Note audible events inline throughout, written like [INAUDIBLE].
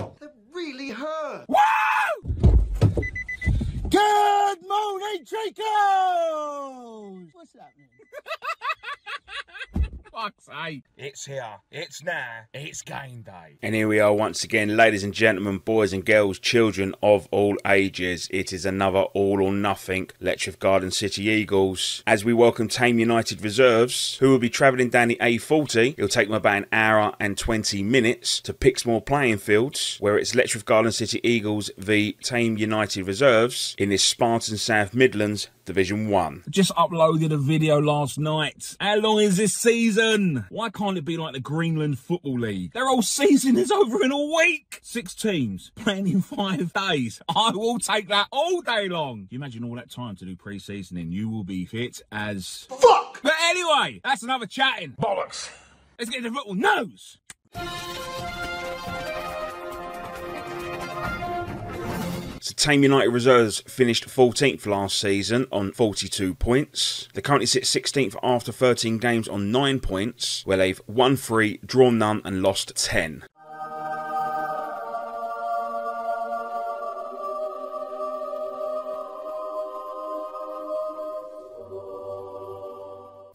Oh, that really hurt. Good morning, Chicos! What's happening? [LAUGHS] Fuck's sake. It's here. It's now. It's game day. And here we are once again, ladies and gentlemen, boys and girls, children of all ages. It is another all or nothing Letchworth Garden City Eagles. As we welcome Thame United reserves, who will be travelling down the A40. It'll take them about an hour and 20 minutes to Pixmore playing fields, where it's Letchworth Garden City Eagles v Thame United reserves in this Spartan South Midlands Division 1. Just uploaded a video last night. How long is this season? Why can't it be like the Greenland Football League? Their whole season is over in a week. Six teams playing in five days. I will take that all day long. You imagine all that time to do pre-season and you will be fit as fuck. But anyway, that's another chatting. Bollocks. Let's get into football news. Thame United reserves finished 14th last season on 42 points. They currently sit 16th after 13 games on 9 points, where they've won 3, drawn none, and lost 10.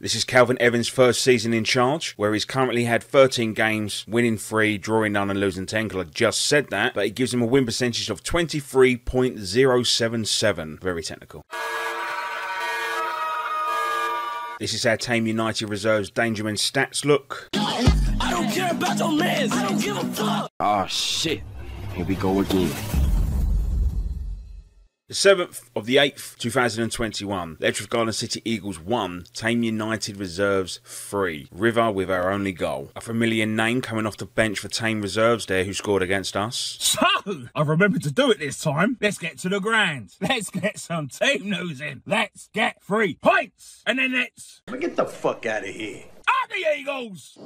This is Calvin Evans' first season in charge, where he's currently had 13 games, winning 3, drawing none, and losing 10. Because I just said that, but it gives him a win percentage of 23.077. Very technical. This is how Thame United Reserves Dangerman stats look. I don't care about your mans. I don't give a fuck. Oh shit. Here we go again. The 7th of the 8th, 2021, Letchworth Garden City Eagles 1, Thame United Reserves 3. River with our only goal. A familiar name coming off the bench for Thame Reserves there who scored against us. So, I've remembered to do it this time. Let's get to the grand. [LAUGHS] Let's get some team news in. Let's get three points. And then let's Get the fuck out of here. up the Eagles.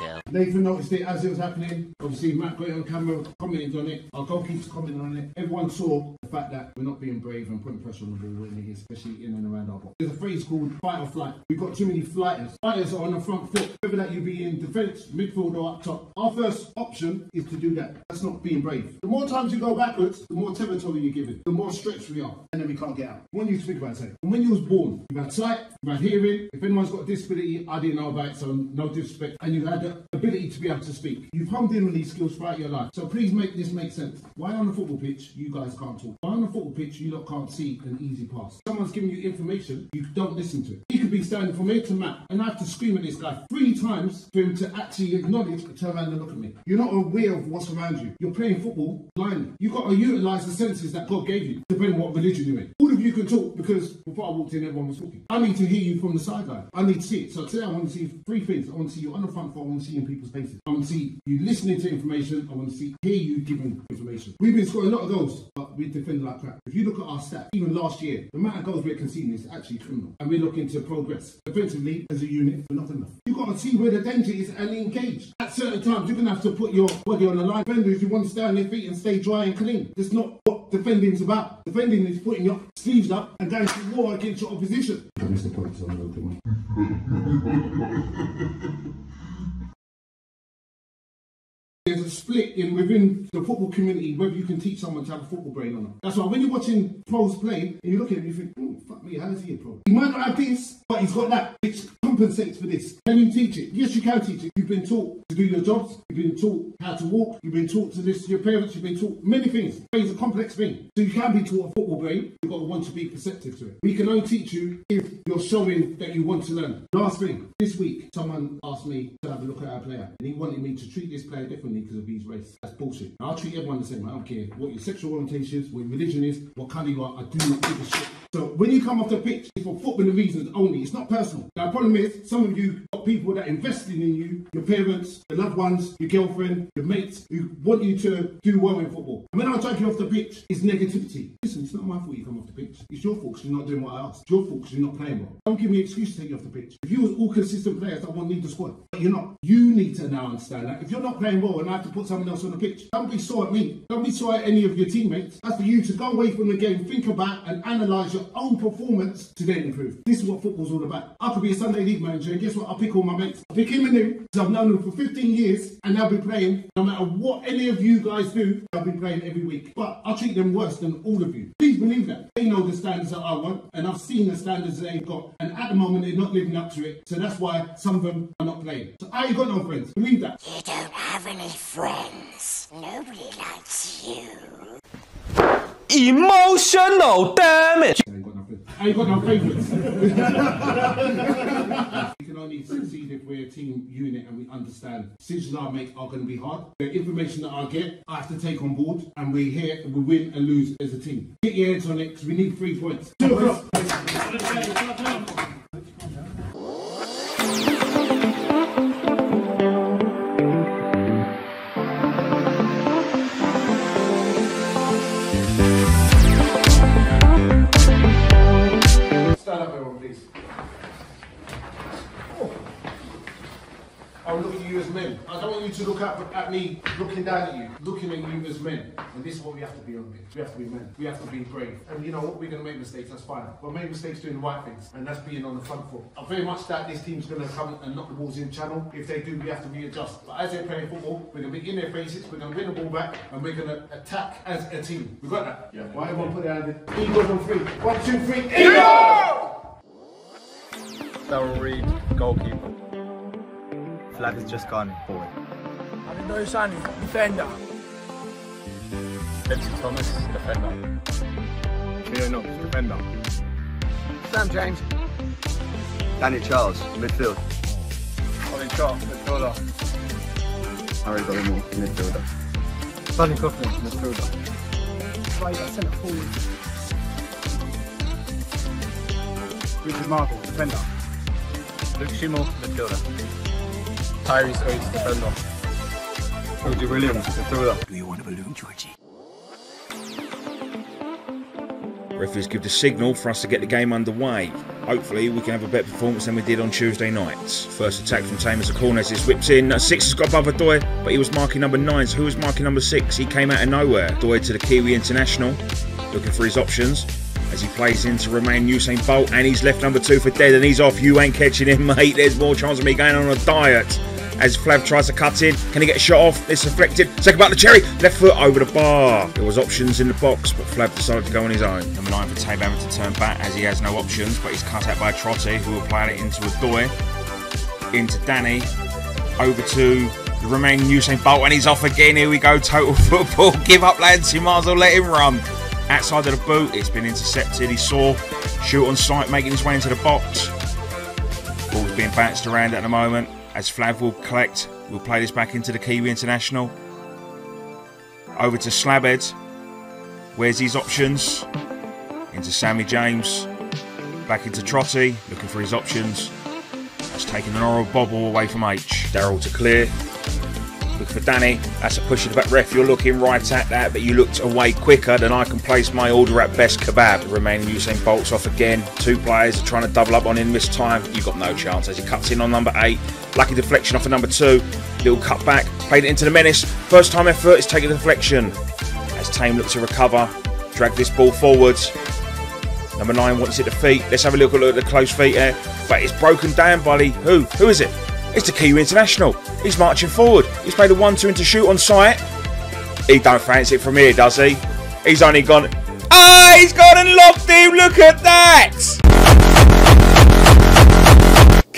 Later. Nathan noticed it as it was happening. Obviously, Matt got it on camera, commented on it. Our goalkeepers commented on it. Everyone saw the fact that we're not being brave and putting pressure on the ball, especially in and around our box. There's a phrase called fight or flight. We've got too many flighters. Fighters are on the front foot, whether that you be in defence, midfield, or up top. Our first option is to do that. That's not being brave. The more times you go backwards, the more territory you give it, the more stretched we are, and then we can't get out. When you think about it, when you was born, you've had sight, you've had hearing. If anyone's got a disability, I didn't know about it, so no disrespect. And you've had the ability to be able to speak. You've honed in on these skills throughout your life. So please make this make sense. Why on the football pitch you guys can't talk? Why on the football pitch you lot can't see an easy pass? Someone's giving you information, you don't listen to it. Be standing from here to Matt, and I have to scream at this guy three times for him to actually acknowledge and turn around and look at me. You're not aware of what's around you. You're playing football blindly. You've got to utilise the senses that God gave you, depending on what religion you're in. All of you can talk because before I walked in, everyone was talking. I need to hear you from the sideline. I need to see it. So today I want to see three things. I want to see you on the front foot. I want to see you in people's faces. I want to see you listening to information. I want to see hear you giving information. We've been scoring a lot of goals, but we defend like crap. If you look at our stats, even last year, the amount of goals we're conceding is actually criminal. And we're looking to progress. Defensively, as a unit, we're not enough. You've got to see where the danger is and engage. At certain times, you're going to have to put your body on the line. Defenders, you want to stay on their feet and stay dry and clean. That's not what defending's about. Defending is putting your sleeves up and going to war against your opposition. I missed the point, so I'm going to do [LAUGHS] There's a split in within the football community whether you can teach someone to have a football brain or not. That's why when you're watching pros play and you look at him, you think, oh, fuck me, how is he a pro? He might not have this, but he's got that, which compensates for this. Can you teach it? Yes, you can teach it. You've been taught to do your jobs. You've been taught how to walk. You've been taught to listen to your parents. You've been taught many things. Brain's a complex thing. So you can be taught a football brain. You've got to want to be perceptive to it. We can only teach you if you're showing that you want to learn. Last thing, this week, someone asked me to have a look at our player, and he wanted me to treat this player differently because of his race. That's bullshit. I'll treat everyone the same. I don't care what your sexual orientation is, what your religion is, what colour you are. I do not give a shit. So when you come off the pitch, it's for footballing reasons only. It's not personal. The problem is, some of you got people that invested in you, your parents, your loved ones, your girlfriend, your mates, who want you to do well in football. And when I drag you off the pitch, it's negativity. Listen, it's not my fault you come off the pitch. It's your fault you're not doing what I asked. It's your fault you're not playing well. Don't give me an excuse to take you off the pitch. If you was all consistent players, I won't need the squad. But you're not. You need to now understand that. If you're not playing well and I have to put someone else on the pitch, don't be sore at me. Don't be sore at any of your teammates. That's for you to go away from the game, think about and analyse your own performance to then improve. This is what football's all about. I could be a Sunday league manager and guess what? I'll pick all my mates. I'll pick him and him because I've known them for 15 years and they'll be playing no matter what any of you guys do, they'll be playing every week. But I'll treat them worse than all of you. Please believe that. They know the standards that I want and I've seen the standards they've got and at the moment they're not living up to it. So that's why some of them are not playing. So I ain't got no friends. Believe that. You don't have any friends. Nobody likes you. Emotional damage. I ain't got no friends. I ain't got no favourites. [LAUGHS] we can only succeed if we're a team unit and we understand decisions I make are going to be hard. The information that I get, I have to take on board, and we're here, we win and lose as a team. Get your heads on it because we need three points. Two want you to look up at me looking down at you, looking at you as men. And this is what we have to be on this. We have to be men. We have to be brave. And you know what? We're going to make mistakes, that's fine. But make mistakes doing the right things. And that's being on the front foot. I very much doubt this team's going to come and knock the balls in channel. If they do, we have to readjust. But as they're playing football, we're going to be in their faces, we're going to win the ball back, and we're going to attack as a team. We got that? Yeah. Why everyone put their hand in? Eagles on three. One, two, three. Eagles! Darryl Reed, goalkeeper. Flag has just gone forward. Abindoy Sani, defender. Benson Thomas, defender. Theo Knox, defender. Sam James. Danny Charles, midfield. Ollie Trott, midfielder. Harry Dolan, midfielder. Sonny Coughlin, midfielder. Right, centre forward. Richard Marvel, defender. Luke Schimmel, midfielder. Tyrese Oates, defender. Georgie Williams, midfielder. Do you want a balloon, Georgie? Referees give the signal for us to get the game underway. Hopefully, we can have a better performance than we did on Tuesday night. First attack from Tamus Cornes is whipped in. Six has got above Adoy, but he was marking number nine. So who was marking number six? He came out of nowhere. Adoy to the Kiwi International, looking for his options as he plays into Romain Usain Bolt, and he's left number two for dead, and he's off. You ain't catching him, [LAUGHS] mate. There's more chance of me going on a diet. As Flav tries to cut in, can he get a shot off? It's deflected. Second about the cherry, left foot over the bar. There was options in the box, but Flav decided to go on his own. Number nine for Thame to turn back as he has no options, but he's cut out by Trotty, who will play it into Adoy, into Danny, over to the remaining Usain Bolt, and he's off again. Here we go, total [LAUGHS] football. Give up, lads. You might as well let him run. Outside of the boot, it's been intercepted. He saw shoot on sight, making his way into the box. Ball's being bounced around at the moment as Flav will collect. We'll play this back into the Kiwi International. Over to Slabhead. Where's his options? Into Sammy James. Back into Trotty, looking for his options. That's taking an oral bobble away from H. Daryl to clear. Look for Danny. That's a push of the back ref. You're looking right at that, but you looked away quicker than I can place my order at best kebab. The remaining Usain bolts off again. Two players are trying to double up on him this time. You've got no chance as he cuts in on number eight. Lucky deflection off of number two. Little cut back. Played it into the menace. First time effort is taking the deflection. As Thame looks to recover. Drag this ball forwards. Number nine wants it to feet. Let's have a look at the close feet there. But it's broken down, buddy. Who? Who is it? It's the Kiwi International. He's marching forward. He's played a 1-2 into shoot on sight. He don't fancy it from here, does he? He's only gone... Ah, he's gone and locked him. Look at that.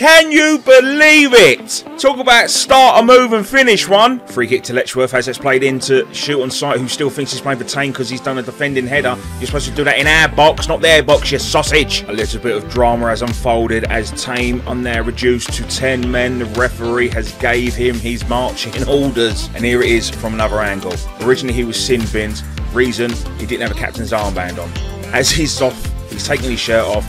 Can you believe it? Talk about start a move and finish one. Free kick to Letchworth as it's played into shoot on sight, who still thinks he's playing for Thame because he's done a defending header. You're supposed to do that in our box, not their box, you sausage. A little bit of drama has unfolded as Thame are now reduced to 10 men. The referee has gave him his marching [LAUGHS] orders. And here it is from another angle. Originally he was sin binned. Reason, he didn't have a captain's armband on. As he's off, he's taking his shirt off,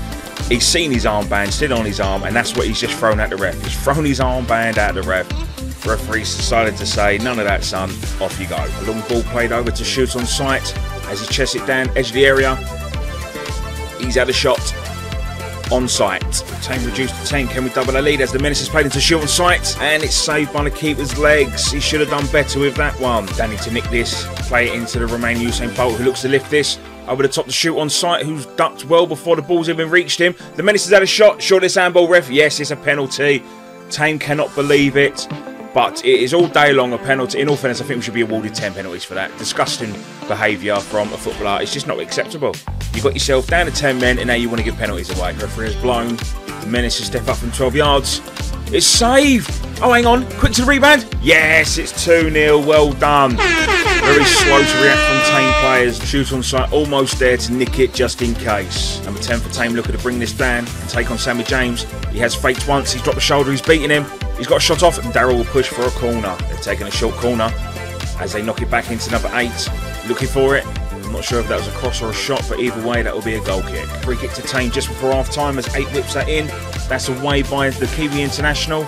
He's seen his armband still on his arm, and that's what he's just thrown at the ref. He's thrown his armband at the ref. Referee's decided to say, none of that, son. Off you go. A long ball played over to shoot on sight. As he chests it down, edge of the area. He's had a shot on sight. Thame reduced to 10. Can we double a lead as the menace is played into shoot on sight? And it's saved by the keeper's legs. He should have done better with that one. Danny to nick this. Play it into the Romanian Usain Bolt who looks to lift this. Over the top to shoot on sight, who's ducked well before the ball's even reached him. The menace has had a shot. Short this handball ref. Yes, it's a penalty. Thame cannot believe it. But it is all day long a penalty. In all fairness, I think we should be awarded 10 penalties for that. Disgusting behaviour from a footballer. It's just not acceptable. You got yourself down to 10 men and now you want to give penalties away. Referee has blown. The menace to step up from 12 yards. It's saved. Oh, hang on. Quick to the rebound. Yes, it's 2 0. Well done. Very slow to react from Thame players. Shoot on sight, almost there to nick it just in case. Number 10 for Thame looking to bring this down and take on Sammy James. He has faked once. He's dropped the shoulder. He's beating him. He's got a shot off, and Daryl will push for a corner. They're taking a short corner as they knock it back into number 8. Looking for it. I'm not sure if that was a cross or a shot, but either way, that will be a goal kick. Free kick to Thame just before half time as 8 whips that in. That's away by the Kiwi International.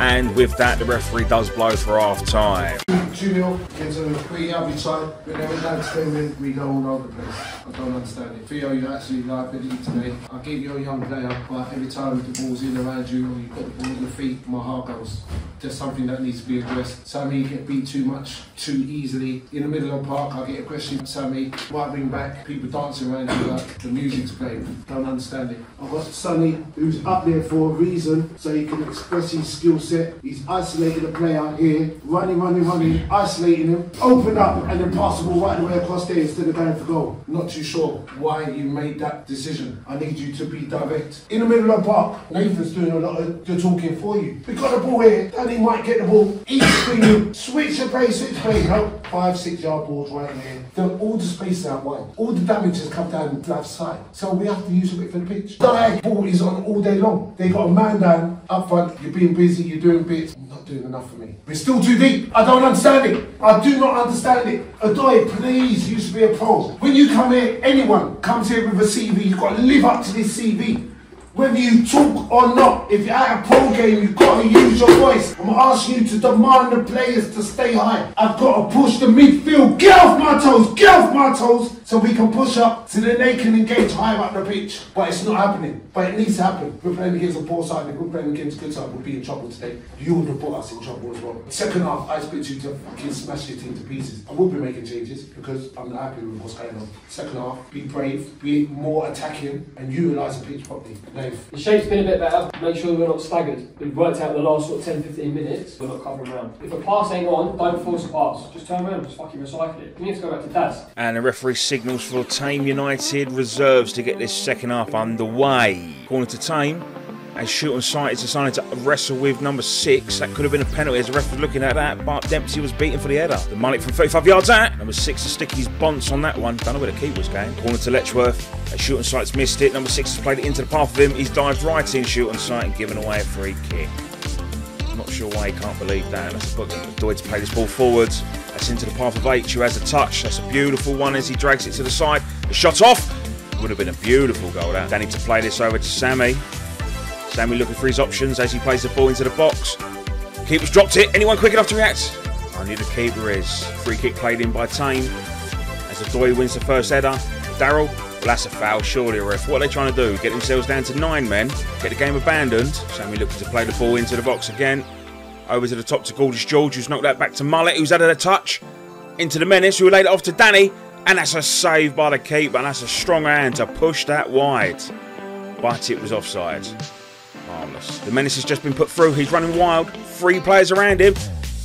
And with that, the referee does blow for half time. 2 0 against a pretty average side. When they went down to stay with, we go all over the place. I don't understand it. Theo, you actually like it today. I get you're a young player, but every time the ball's in around you or you put the ball at your feet, my heart goes. Just something that needs to be addressed. Sammy get beat too much, too easily. In the middle of the park, I get aggressive. Sammy, right wing back, people dancing around you like the music's playing. Don't understand it. I've got Sonny, who's up there for a reason, so he can express his skill set. He's isolating the player here, running, running, running, isolating him, open up and then the right the way across there instead of going for goal. Not too sure why you made that decision. I need you to be direct. In the middle of the park, Nathan's doing a lot of the talking for you. We got the ball here, Danny might get the ball, each screen, switch the play, switch play. No, five, six yard balls right there. Then all the space out wide. All the damage has come down the left side. So we have to use a bit for the pitch. Diag ball is on all day long. They got a man down up front. You're being busy, you're doing bits. Not doing enough for me. We're still too deep. I don't understand it. I do not understand it. Adoy, please, you should be a pro. When you come here, anyone comes here with a CV, you've got to live up to this CV. Whether you talk or not, if you're at a pro game, you've got to use your voice. I'm asking you to demand the players to stay high. I've got to push the midfield. Get off my toes, get off my toes, so we can push up so then they can engage higher up the pitch. But it's not happening. But it needs to happen. We're playing against a poor side, if we're playing against a good side, we'll be in trouble today. You would have put us in trouble as well. Second half, I expect you to fucking smash your team to pieces. I will be making changes because I'm not happy with what's going on. Second half, be brave, be more attacking, and utilise the pitch properly. Nave. The shape's been a bit better. Make sure we're not staggered. We've worked out the last sort of 10 15 minutes. We're not covering around. If a pass ain't on, don't force a pass. Just turn around, just fucking recycle it. We need to go back to Daz. And the referee signals for Thame United reserves to get this second half underway. Corner to Thame. As shoot on sight is decided to wrestle with number six. That could have been a penalty as the ref was looking at that, but Dempsey was beaten for the header. The mullet from 35 yards out. Number six to stick his bonce on that one. Don't know where the keeper was going. Corner to Letchworth. As shoot on sight's missed it. Number six has played it into the path of him. He's dived right in shoot on sight and given away a free kick. Not sure why he can't believe that. That's a book. Doyd to play this ball forwards. That's into the path of H, who has a touch. That's a beautiful one as he drags it to the side. The shot off. Would have been a beautiful goal. That. Danny to play this over to Sammy. Sammy looking for his options as he plays the ball into the box. Keeper's dropped it. Anyone quick enough to react? I knew the keeper is. Free kick played in by Thame. As the Doy wins the first header. Daryl. Well, that's a foul, surely, ref. What are they trying to do? Get themselves down to nine men. Get the game abandoned. Sammy looking to play the ball into the box again. Over to the top to Gorgeous George, who's knocked that back to Mullet, who's added a touch. Into the Menace, who laid it off to Danny. And that's a save by the keeper. And that's a strong hand to push that wide. But it was offside. Harmless. The menace has just been put through. He's running wild. Three players around him.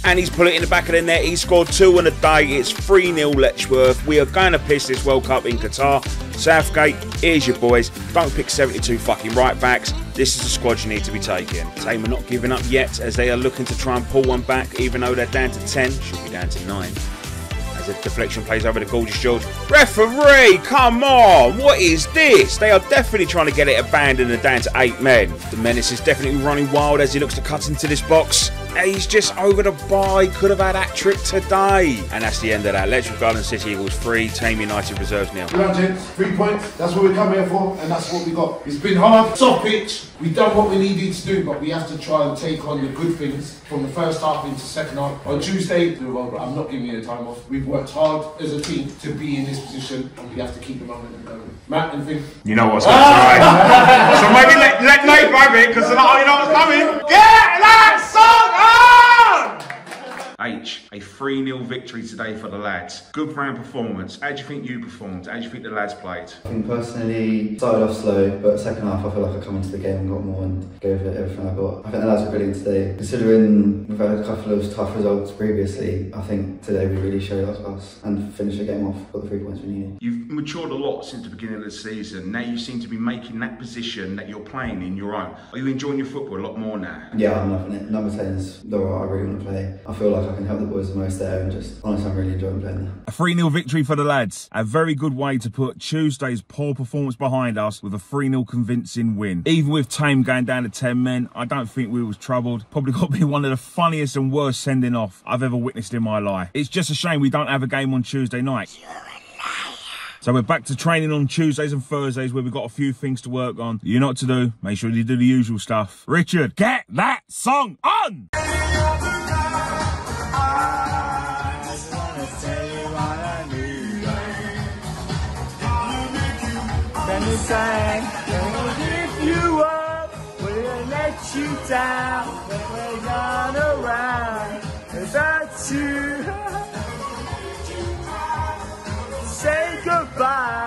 And he's put it in the back of the net. He scored two in a day. It's 3 0 Letchworth. We are going to piss this World Cup in Qatar. Southgate, here's your boys. Don't pick 72 fucking right backs. This is the squad you need to be taking. Thame are not giving up yet as they are looking to try and pull one back, even though they're down to 10. Should be down to 9 as a deflection plays over the gorgeous George. Referee, come on! What is this? They are definitely trying to get it abandoned and down to eight men. The menace is definitely running wild as he looks to cut into this box. Eh, he's just over the bar. He could have had that trick today. And that's the end of that. Electric Garden City Eagles 3, Thame United Reserves nil. Three points. That's what we come here for, and that's what we got. It's been hard, soft pitch. We've done what we needed to do, but we have to try and take on the good things from the first half into second half. On Tuesday, I'm not giving you the time off. We've worked hard as a team to be in this position, and we have to keep the momentum going. Matt, and anything? You know what's coming, right? [LAUGHS] so maybe let, let Nate grab it, because you know what's coming. Get that song on! H, a 3 0 victory today for the lads. Good round performance. How do you think you performed? How do you think the lads played? I think personally, started off slow, but second half I feel like I come into the game and got more and gave it everything I got. I think the lads were brilliant today. Considering we've had a couple of tough results previously, I think today we really showed our us and finished the game off, got the three points we needed. You've matured a lot since the beginning of the season. Now you seem to be making that position that you're playing in your own. Are you enjoying your football a lot more now? Yeah, I'm loving it. Number 10 is the role I really want to play. I feel like I can help the boys the most there and just honestly I'm really enjoying playing there. A 3 0 victory for the lads. A very good way to put Tuesday's poor performance behind us with a 3 0 convincing win. Even with Thame going down to 10 men, I don't think we was troubled. Probably got to be one of the funniest and worst sending off I've ever witnessed in my life. It's just a shame we don't have a game on Tuesday night. So we're back to training on Tuesdays and Thursdays where we've got a few things to work on. You know what to do. Make sure you do the usual stuff. Richard, get that song on! Sang. If you up, we'll let you down. We're gone around, without you. [LAUGHS] Say goodbye.